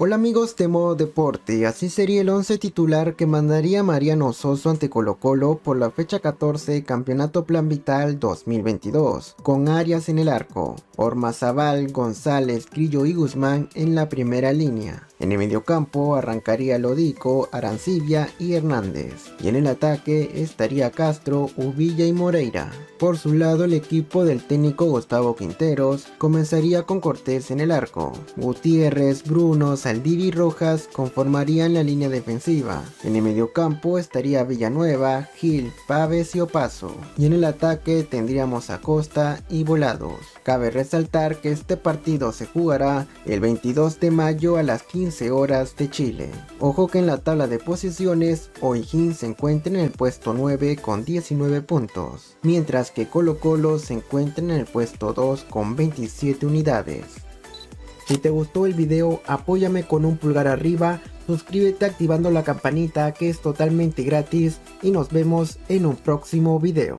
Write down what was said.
Hola amigos de Modo Deporte, así sería el 11 titular que mandaría Mariano Soso ante Colo Colo por la fecha 14 Campeonato Plan Vital 2022, con Arias en el arco, Ormazabal, González, Grillo y Guzmán en la primera línea. En el mediocampo arrancaría Lodico, Arancibia y Hernández, y en el ataque estaría Castro, Uvilla y Moreira. Por su lado el equipo del técnico Gustavo Quinteros comenzaría con Cortés en el arco, Gutiérrez, Bruno, Saldivi y Rojas conformarían la línea defensiva. En el mediocampo estaría Villanueva, Gil, Paves y Opaso. Y en el ataque tendríamos a Costa y Volados. Cabe resaltar que este partido se jugará el 22 de mayo a las 15 horas de Chile. Ojo que en la tabla de posiciones, O'Higgins se encuentra en el puesto 9 con 19 puntos, mientras que Colo Colo se encuentra en el puesto 2 con 27 unidades. Si te gustó el video, apóyame con un pulgar arriba, suscríbete activando la campanita que es totalmente gratis y nos vemos en un próximo video.